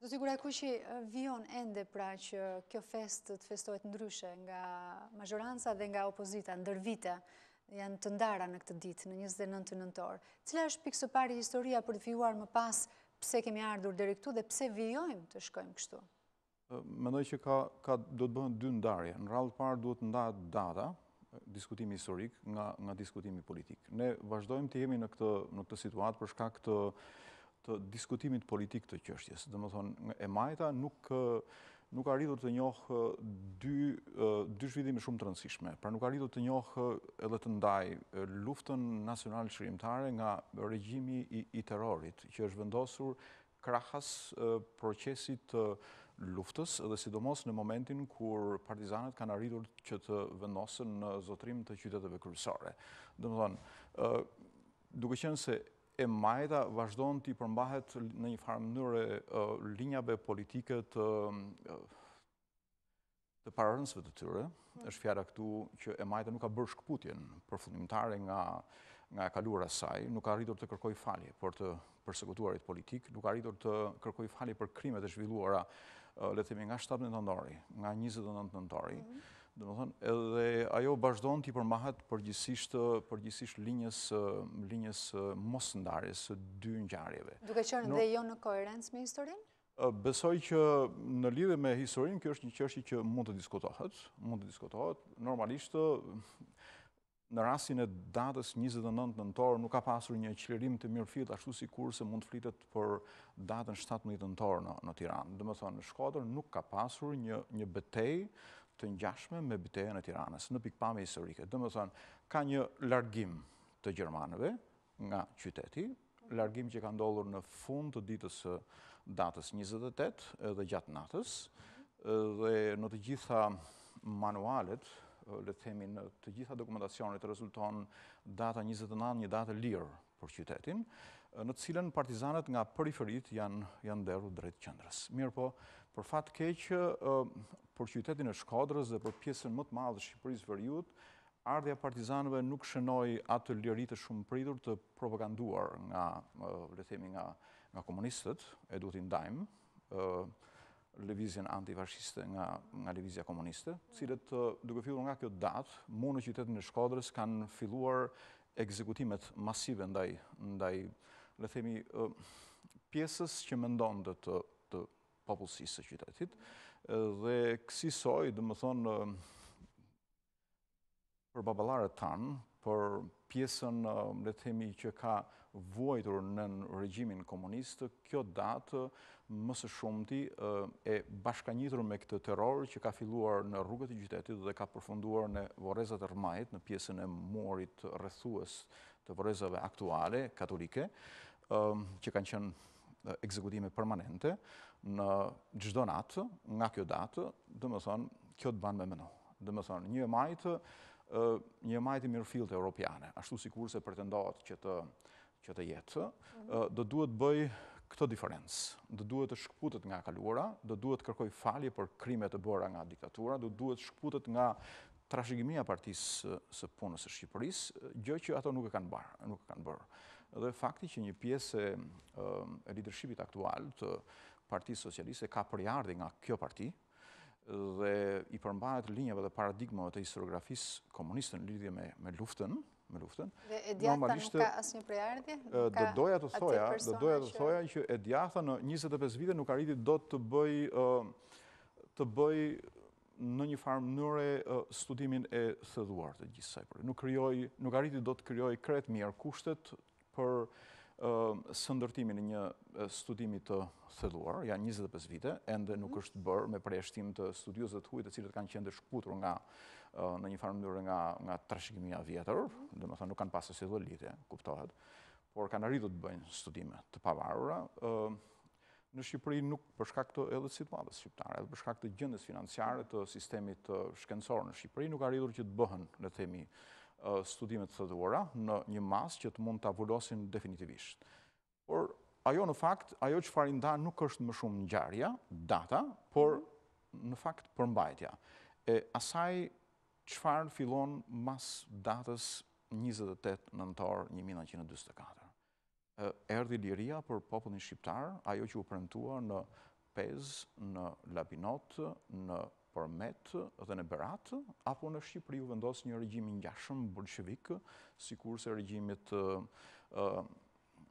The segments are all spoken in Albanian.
Zoti Gurakuqi, vijon ende pra që kjo festë të festohet ndryshe nga mazhoranca dhe nga opozita, ndër vite janë të ndara në këtë ditë, në 29 nëntor. Cila është pikë së pari historia për të vijuar më pas pse kemi ardhur deri këtu dhe pse vijojmë të shkojmë kështu? Mendoj që ka, ka, do të bëhen dy ndarje. Në radhë të parë duhet të ndahet data, diskutimi historik nga diskutimi politik. Ne vazhdojmë të jemi në këtë situatë për shkak të diskutimit politik të çështjes. Domethënë, e majta nuk ka arritur të njohë dy zhvillime shumë të rëndësishme. Pra nuk ka arritur të njohë edhe të ndajë luftën nacionalçlirimtare nga regjimi i terrorit që është vendosur krahas procesit të luftës dhe sidomos në momentin kur partizanët kanë arritur që të vendosen në zotërim të qyteteve kryesore. Domethënë, duke qenë se e majta vazhdon t'i përmbahet në njëfarë mënyre linjave politike të të pararendësve të tyre, është fjala këtu që e majta nuk ka bërë shkëputjen përfundimtare nga nga e kaluara saj, nuk ka arritur të kërkojë falje për të persekutuarit politikë, nuk ka arritur të kërkojë falje për krimet e zhvilluara, le të themi nga 17 nëntori, nga 29 nëntori, mhm. domethënë, edhe ajo vazhdon t'i përmbahet përgjithësisht, përgjithësisht linjës, linjës mosndarjes së dy ngjarjeve. Duke qenë dhe jo në koherencë me historinë? Besoj që në lidhje me historinë, kjo është një çështje që mund të diskutohet, mund të diskutohet, normalisht në rastin e datës 29 nëntor nuk ka pasur një çlirim të mirëfilltë, ashtu sikurse mund të flitet për datën 17 nëntor në, në Tiranë. Domethënë, në Shkodër nuk ka pasur një, një betejë të ngjashme me betejën e Tiranës, në pikëpamje historike. Domethënë, ka një largim të gjermanëve, nga qyteti, largim që ka ndodhur në fund të ditës së datës njëzet e tetë dhe gjatë natës, dhe në të gjitha manualet, le të themi në të gjitha dokumentacionet rezulton data 29 një datë e lirë për qytetin, në të cilën partizanët nga periferitë janë janë nderë drejt qendrës. Mirëpo, për fat keq për qytetin e Shkodrës dhe për pjesën më të madhe të Shqipërisë së Veriut, Ardhja e partizanëve nuk shënoi atë liri të shumëpritur të propaganduar nga, le të themi, nga nga komunistët, e duhet i ndajmë lëvizjen antifashiste nga nga lëvizja komuniste, të cilët duke fillur nga kjo datë, mu në qytetin e Shkodrës kanë filluar ekzekutimet masive ndaj ndaj le të themi pjesës që mendonte të të popullsisë së qytetit dhe kësisoj, domethënë për baballarët tanë, për pjesën, le të themi, që ka vuajtur nën regjimin komunist, kjo datë më së shumti e bashkanjitur me këtë terror që ka filluar në rrugët e qytetit dhe ka përfunduar në vorrezat e Rrmajit, në pjesën e murit rrethues të vorrezave aktuale, katolike, që kanë qenë ekzekutime permanente në çdo natë nga kjo datë, domethënë, kjo të ban me menu. Domethënë, një e majtë, një e majtë e mirëfilltë europiane, ashtu sikurse pretendohet që të, që të jetë, mhm. do duhet të bëjë këtë diferencë, do duhet të shkëputet nga e kaluara, do duhet të kërkojë falje për krime të bëra nga diktatura, do duhet të shkëputet nga trashëgimia e Partisë së Punës së Shqipërisë, gjë që ato nuk e kanë bërë, nuk e kanë bërë. Dhe fakti që një pjesë e lidershipit aktual të Partisë Socialiste ka prejardhje nga kjo parti dhe i përmbahet linjave dhe paradigmave të historiografisë komuniste në lidhje me me luftën, me luftën. Dhe e djatha nuk ka asnjë prejardje? Do doja të thoja, do doja të thoja që e djatha në 25 vite nuk arriti dot të bëjë të bëjë në një farë mënyre studimin e thelluar të gjithë kësaj. Nuk krijoi, nuk arriti dot të krijojë krejt mirë kushtet për sendërtimin e një studimi të thelluar, janë 25 vite, ende nuk mhm. është bërë me përjashtim të studiuesve të huaj, të cilët kanë qenë të shkëputur nga në një farë mënyre nga, nga trashëgimia e vjetër, mhm. domethënë nuk kanë pasë asnjë lidhje, kuptohet, por kanë arritu të bëjnë studime të pavarura, Në Shqipëri nuk, për shkak të edhe situatës shqiptare, edhe për shkak të gjendjes financiare të sistemit shkencor në Shqipëri, nuk u arrit që të bëhen, le të themi, studime të thelluara në një masë që të mund ta vulosin definitivisht. Por ajo në fakt, ajo çfarë i ndan nuk është më shumë ngjarja, data, por mhm. në fakt përmbajtja e asaj çfarë fillon mas datës 28 nëntor 1944. Erdhi liria për popullin shqiptar, ajo që u premtua në Pezë, në Labinot, në Përmet dhe në Berat, apo në Shqipëri u vendos një regjim i ngjashëm bolshevik, sikurse regjimet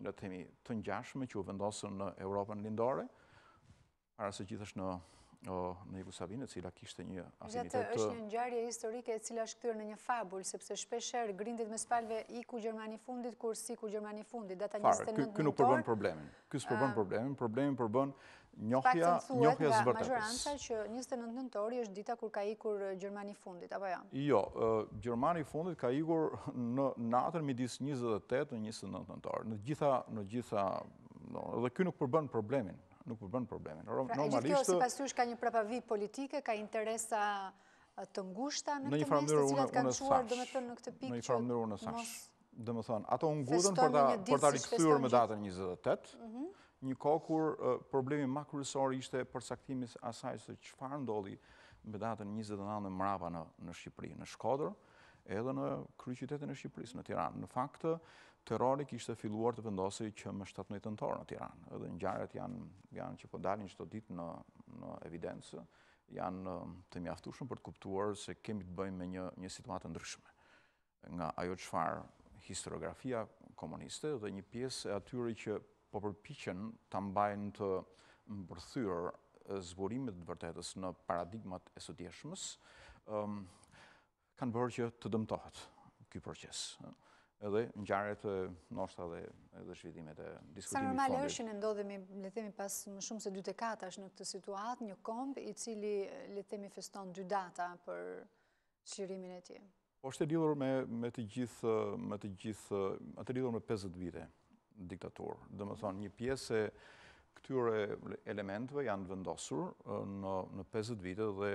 le të themi të ngjashme që u vendosën në Europën Lindore, Para së gjithash në Jugosllavinë, e cila kishte një afinitet të... Gjithë është një ngjarje historike e cila është kthyer në një fabul, sepse shpeshherë grindet mes palëve iku gjermani i fundit, kur s'iku gjermani i fundit, data 29 nëntor... Fare, kjo nuk përbën problemin, kjo s'e përbën problemin, problemin përbën njohja e së vërtetës. Fakt të thuhet nga që 29 nëntori është dita kur ka ikur gjermani i fundit, apo jo? Jo, gjermani i fundit ka ikur në natën midis 28 në 29 nëntor, në gjitha, në gjitha, dhe kjo nuk përbën problemin. nuk përbën problemin. Pra, e gjithë kjo, sipas teje, është ka një prapavi politike, ka interesa të ngushta në këtë mes, të cilat kanë çuar, domethënë në këtë pikë që mos... Domethënë, ato u ngutën për ta rikthyer me datën 28, mhm. një kohë kur problemi ma kryesor ishte përcaktimi i asaj se çfarë ndodhi me datën 29 e mrapa në Shqipëri, në Shkodrë, edhe në kryeqytetin e Shqipërisë, në Tiranë. Në fakt, terrori kishte filluar të vendosej që më 17 nëntor në Tiranë. Edhe ngjarjet janë, janë që po dalin çdo ditë në, në evidencë, janë të mjaftushëm për të kuptuar se kemi të bëjmë me një, një situatë të ndryshme. Nga ajo çfarë historiografia komuniste dhe një pjesë e atyre që po përpiqen ta mbajnë të mbërthyer zbulimet e së vërtetës në paradigmat e së djeshmës, kanë bërë që të dëmtohet ky proces. Edhe ngjarjet e ndoshta edhe edhe zhvillimet e diskutimit. Sa normale është që ne ndodhemi, le të themi pas më shumë se dy dekadash në këtë situatë, një komb i cili le të themi feston dy data për çlirimin e tij. Po është e lidhur me me të gjithë me të gjithë atë lidhur me 50 vite diktaturë. Domethënë, një pjesë e këtyre elementëve janë vendosur në, në 50 vite dhe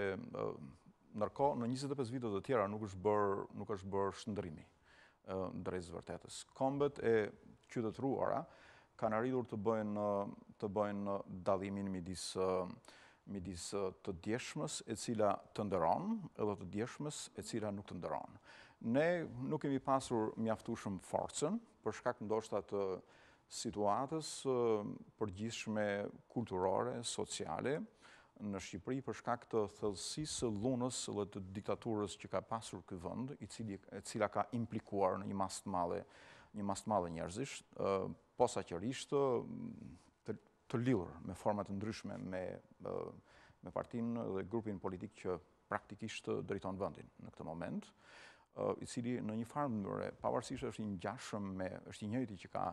ndërkohë në 25 vite të tjera nuk është bërë, nuk është bërë shndërrimi. drejt së vërtetës. Kombet e qytetëruara kanë arritur të bëjnë të bëjnë dallimin midis midis të djeshmës e cila të nderon edhe të djeshmës e cila nuk të nderon. Ne nuk kemi pasur mjaftueshëm forcën për shkak ndoshta të situatës së përgjithshme kulturore, sociale në Shqipëri për shkak të thellësisë së dhunës dhe të diktaturës që ka pasur ky vend, i cili e cila ka implikuar në një masë të madhe, një masë të madhe njerëzish, posaçërisht të të lidhur me forma të ndryshme me, me partinë dhe grupin politik që praktikisht drejton vendin në këtë moment, i cili në një farë mënyre, pavarësisht është i ngjashëm me, është i njëjti që ka,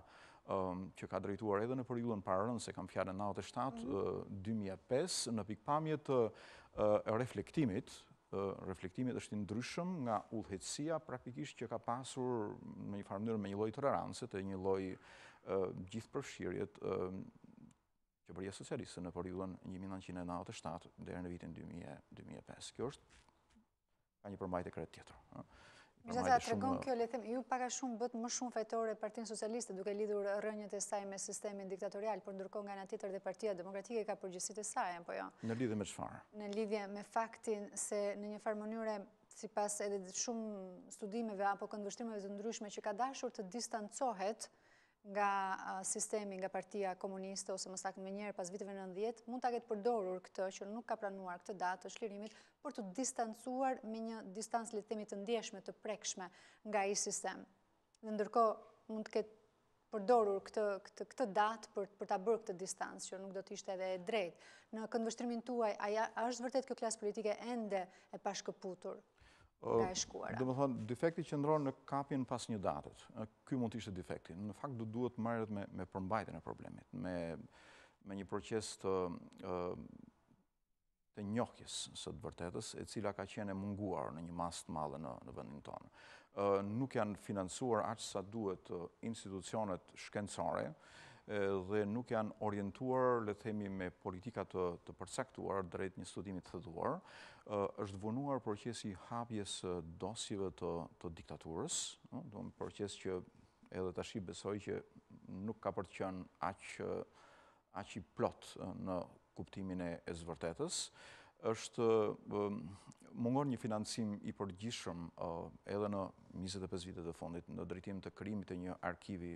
që ka drejtuar edhe në periudhën pararendëse, kam fjalën 97-2005, në pikëpamje të reflektimit, reflektimit është i ndryshëm nga udhëheqësia praktikisht që ka pasur në një farë mënyre me një lloj tolerance, të një lloj Gjithëpërfshirje të qeverisjes socialiste në periudhën 1997 deri në vitin 2005. Kjo është ka një përmbajtje krejt tjetër. Megjithatë, tregon kjo, le të themi, ju pak a shumë bëtë më shumë fajtore partinë socialiste duke lidur rrënjët e saj me sistemin diktatorial, por ndërkohë nga ana tjetër dhe partia demokratike ka përgjegjësitë e saj, apo jo? Në lidhje me çfarë? Në lidhje me faktin se në një farë mënyre sipas edhe shumë studimeve apo këndvështrimeve të ndryshme që ka dashur të distancohet nga sistemi, nga partia komuniste, ose më saktë menjëherë pas viteve nëntëdhjetë, mund ta ketë përdorur këtë që nuk ka pranuar këtë datë të çlirimit, për t'u distancuar me një distancë le të themi të ndjeshme, të prekshme nga ai sistem. Dhe ndërkohë mund të ketë përdorur këtë datë për të bërë këtë distancë, që nuk do të ishte edhe e drejtë. Në këndvështrimin tuaj, a është vërtet kjo klasë politike ende e pashkëputur nga e shkuara? Domethënë, defekti qëndron në kapjen pas një date. Ky mund të ishte defekti. Në fakt, do duhet të merret me përmbajtjen e problemit, me një proces të të njohjes së të vërtetës, e cila ka qenë e munguar në një masë të madhe në në vendin tonë. Nuk janë financuar aq sa duhet institucionet shkencore dhe nuk janë orientuar, le të themi, me politika të të përcaktuara drejt një studimi të thelluar, është vonuar procesi i hapjes së dosjeve të të diktaturës, ëh, do një proces që edhe tashi besoj që nuk ka për të qenë aq aq i plotë në kuptimin e së vërtetës, është mungon një financim i përgjithshëm edhe në njëzet e pesë vitet e fundit në drejtim të krijimit të një arkivi,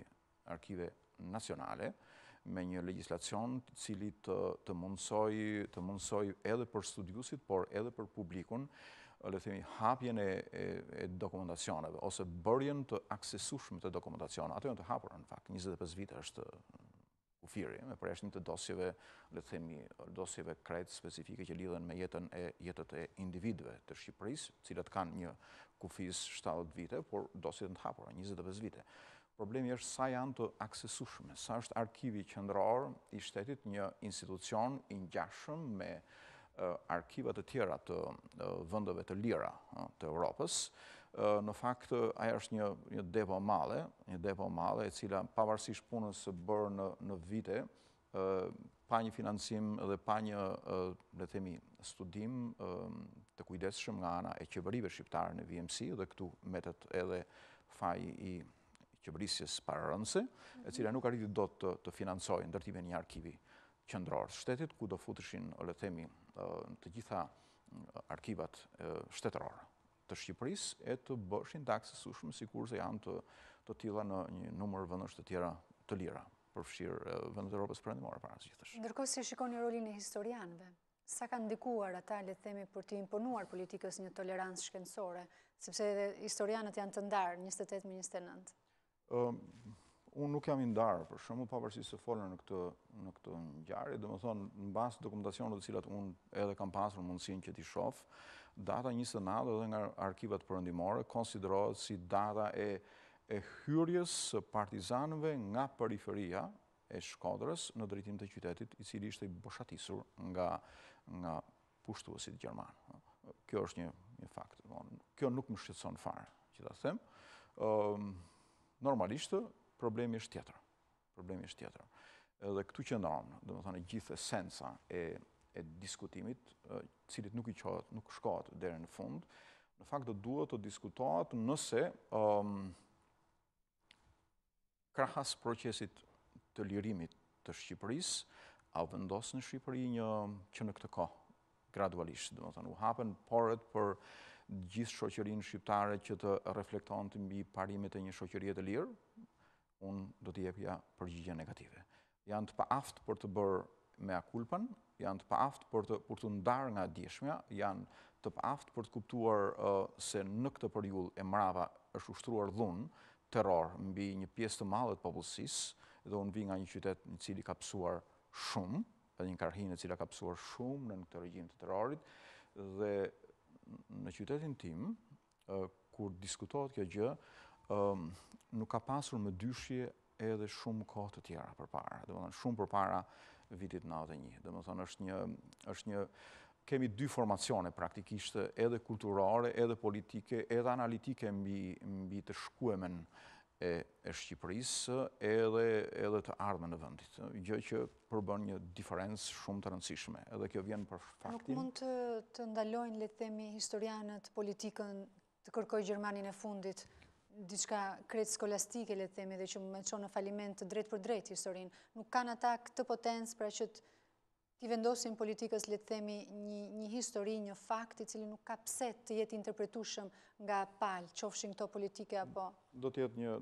arkive nacionale, me një legjislacion i cili të të mundësojë, të mundësojë edhe për studiuesit, por edhe për publikun, le të themi hapjen e e dokumentacioneve ose bërjen të aksesueshme të dokumentacioneve. Ato janë të hapura në fakt, njëzet e pesë vite është kufiri, me përjashtim të dosjeve, le të themi, dosjeve krejt specifike që lidhen me jetën e jetët e individëve të Shqipërisë, të cilat kanë një kufi 70 vite, por dosjet janë të hapura, 25 vite. Problemi është sa janë të aksesushme, sa është arkivi qëndror i shtetit një institucion i ngjashëm me arkiva të tjera të vendeve të lira të Europës. Në fakt, ajo është një një depo e madhe, një depo e madhe e cila pavarësisht punës së bërë në në vite, pa një financim dhe pa një, le të themi, studim të kujdesshëm nga ana e qeverive shqiptare në vijimësi dhe këtu mbetet edhe faji i qeverisjes pararendëse, e cila nuk arriti dot të të financojë ndërtimin e një arkivi qendror të shtetit, ku do futeshin, le themi, të gjitha arkivat shtetërore të Shqipërisë e të bëheshin të aksesueshme sikurse janë të tila në një numër vendesh të tjera të lira, përfshirë vendet e Europës perëndimore para së gjithash. Ndërkohë si e shikoni rolin e historianëve, sa kanë ndikuar ata, le themi, për t'i imponuar politikës një tolerancë shkencore, sepse edhe historianët janë të ndarë, 28 me 29? Unë nuk jam i ndarë, për shembull, pavarësisht se flasim në këtë, në këtë ngjarje, domethënë, në bazë të dokumentacioneve të cilat unë edhe kam pasur mundësinë që t'i shoh, data 29 edhe nga arkivat perëndimore, konsiderohet si data e, e hyrjes së partizanëve nga periferia e Shkodrës në drejtim të qytetit, i cili ishte i boshatisur nga, nga pushtuesit gjermanë. Kjo është një, një fakt. Kjo nuk më shqetëson fare, që ta them. Ëm normalisht problemi është tjetër. Problemi është tjetër. Edhe këtu qëndron, domethënë e gjithë esenca e e diskutimit, të cilit nuk i shkohet, nuk shkohet deri në fund, në fakt do duhet të diskutohet nëse ëm Krahas procesit të çlirimit të Shqipërisë, a u vendos në Shqipëri një që në këtë kohë, gradualisht, domethënë, u hapen portat për gjithë shoqërinë shqiptare që të reflektonte mbi parimet e një shoqërie të lirë, unë do të jepja përgjigje negative. Janë të paaftë për të bërë mea culpën, janë të paaftë për të për t'u ndarë nga e djeshmja, janë të paaftë për të kuptuar se në këtë periudhë e mbrapa është ushtruar dhunë, terror mbi një pjesë të madhe të popullsisë, dhe unë vij nga një qytet i cili ka pësuar shumë, edhe një krahinë e cila ka pësuar shumë nën këtë regjim të terrorit, dhe në qytetin tim, kur diskutohet kjo gjë, nuk ka pasur mëdyshje edhe shumë kohë të tjera përpara, domethënë shumë përpara vitit 91, domethënë është një, është një, kemi dy formacione praktikisht edhe kulturore, edhe politike, edhe analitike mbi, mbi të shkuemen e, e Shqipërisë, edhe, edhe të ardhmen e vendit. Gjë që përbën një diferencë shumë të rëndësishme. Edhe kjo vjen për faktin... Nuk mund të, të ndalojnë, le të themi, historianët, politikën, të kërkojë gjermanin e fundit, diçka krejt skolastike, le të themi, dhe që e çon në faliment të drejtpërdrejtë historinë. Nuk kanë ata këtë potencë pra që të t'i vendosin politikës, le të themi, një, një histori, një fakt, i cili nuk ka pse të jetë i interpretueshëm nga palë, qofshin këto politike apo... Do të jetë një,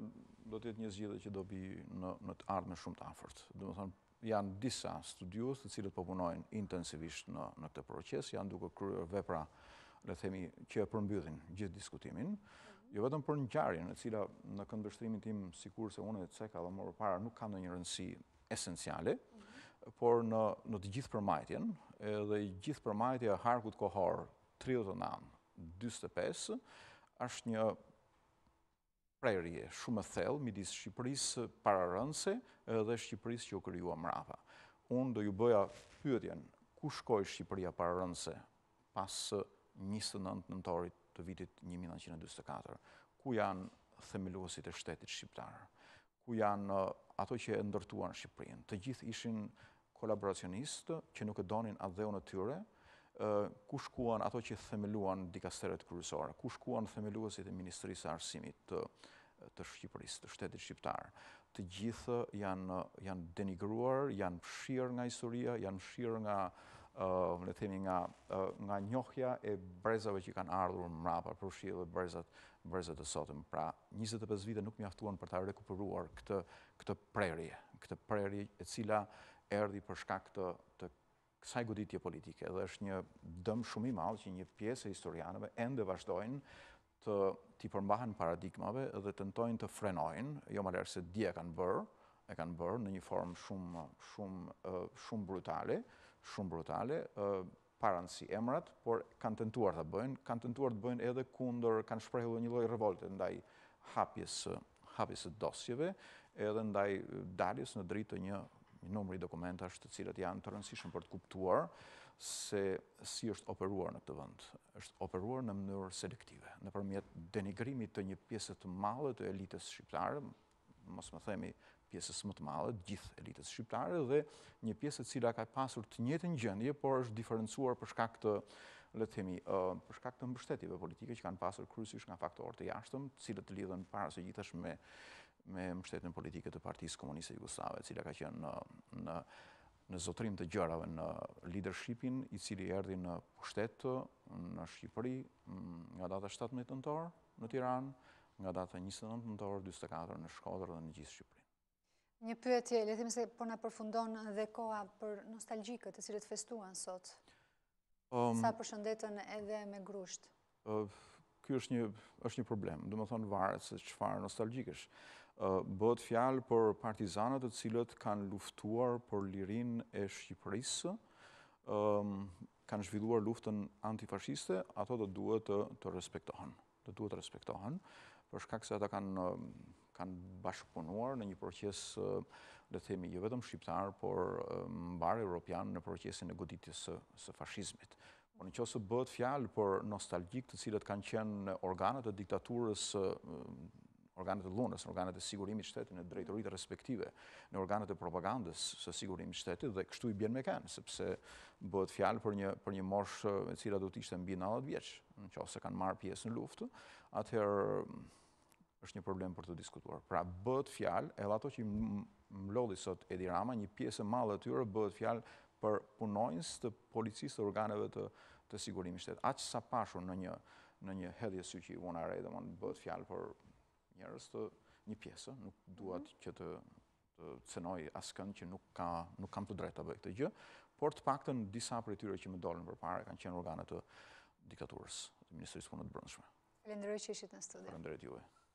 do të jetë një zgjidhje që do vijë në në të ardhmen shumë të afërt. Domethënë, janë disa studiues të cilët po punojnë intensivisht në në këtë proces, janë duke kryer vepra, le të themi, që e përmbyllin gjithë diskutimin, jo vetëm për ngjarjen, e cila në këndvështrimin tim, sikurse unë e ceka edhe më përpara, nuk ka ndonjë rëndësi esenciale, por në në të gjithë përmajtjen, edhe i gjithë përmajtja e harkut kohor 39, 45, është një prerje shumë e thellë midis Shqipërisë pararëndëse dhe Shqipërisë që u krijua mrapa. Unë do ju bëja pyetjen, ku shkoi Shqipëria pararëndëse pas 29 nëntorit të vitit 1944? Ku janë themeluesit e shtetit shqiptar? ku janë ato që e ndërtuan Shqipërinë. Të gjithë ishin kolaboracionistë që nuk e donin atdheun e tyre, ku shkuan ato që themeluan dikasteret kryesore, ku shkuan themeluesit e Ministrisë së Arsimit të të Shqipërisë, të shtetit shqiptar. Të gjithë janë janë denigruar, janë fshirë nga historia, janë fshirë nga le të themi nga nga njohja e brezave që kanë ardhur mrapa, përfshirë edhe brezat brezat e sotëm. Pra, Njëzet e pesë vite nuk mjaftuan për ta rekuperuar këtë këtë prerje, këtë prerje e cila erdhi për shkak të të kësaj goditje politike dhe është një dëm shumë i madh që një pjesë e historianëve ende vazhdojnë të t'i përmbahen paradigmave dhe të tentojnë të frenojnë, jo më larg se dje e kanë bërë, e kanë bërë në një formë shumë shumë shumë brutale, shumë brutale, pa rëndësi emrat, por kanë tentuar ta bëjnë, kanë tentuar të bëjnë edhe kundër, kanë shprehur një lloj revolte ndaj hapjes së hapjes së dosjeve, edhe ndaj daljes në dritë të një një numri dokumentash të cilët janë të rëndësishëm për të kuptuar se si është operuar në këtë vend. Është operuar në mënyrë selektive, nëpërmjet denigrimit të një pjese të madhe të elitës shqiptare, mos me themi pjesës më të madhe, të gjithë elitës shqiptare dhe një pjesë e cila ka pasur të njëjtën gjendje, por është diferencuar për shkak të le të themi, për shkak të mbështetjeve politike që kanë pasur kryesisht nga faktorë të jashtëm, të cilët lidhen para së gjithash me me mbështetjen politike të Partisë Komuniste Jugosllave, e cila ka qenë në në në zotrim të gjërave në leadershipin i cili erdhi në pushtet në Shqipëri nga data 17 nëntor, në Tiranë, nga data njëzet e nëntë nëntor, dyzet e katër në Shkodër dhe në gjithë Shqipërinë. Një pyetje, le themi se po na përfundon dhe koha për nostalgjikët, të cilët festuan sot. Um, Sa përshëndetën edhe me grusht. Uh, ky është një është një problem. Domethënë varet se çfarë nostalgjikësh. Uh, bëhet fjalë për partizanët të cilët kanë luftuar për lirinë e Shqipërisë. Ëm um, kanë zhvilluar luftën antifashiste, ato do duhet të, të respektohen. Do duhet të respektohen, për shkak se ata kanë, kanë bashkëpunuar në një proces, le të themi, jo vetëm shqiptar, por mbarë europian në procesin e goditjes së, së fashizmit. Por në qoftë se bëhet fjalë për nostalgjikë të cilët kanë qenë në organet e diktaturës organet e dhunës, në organet e sigurimit shtetit, në drejtoritë respektive, në organet e propagandës së sigurimit shtetit, dhe kështu i bjen me kenë, sepse bëhet fjalë për një, për një moshë e cila do të ishte mbi 90 vjeç, në qoftë se kanë marrë pjesë në luftë, atëherë është një problem për t'u diskutuar. Pra bëhet fjalë, edhe ato që mblodhi sot Edi Rama, një pjesë e madhe e tyre bëhet fjalë për punonjës të policisë të organeve të të sigurimit shtetit. Aq sa pashë në një në një hedhje syri që i vona rejtë, domethënë bëhet fjalë për njerëz të një pjesë, nuk dua mhm. që të të cenoj askënd që nuk, ka, nuk kam të drejtë ta bëj këtë gjë, por të paktën disa prej tyre që më dolën përpara, kanë qenë organe të diktaturës, të Ministrisë Punëve Brendshme. Faleminderit që ishit në studio. Faleminderit juve.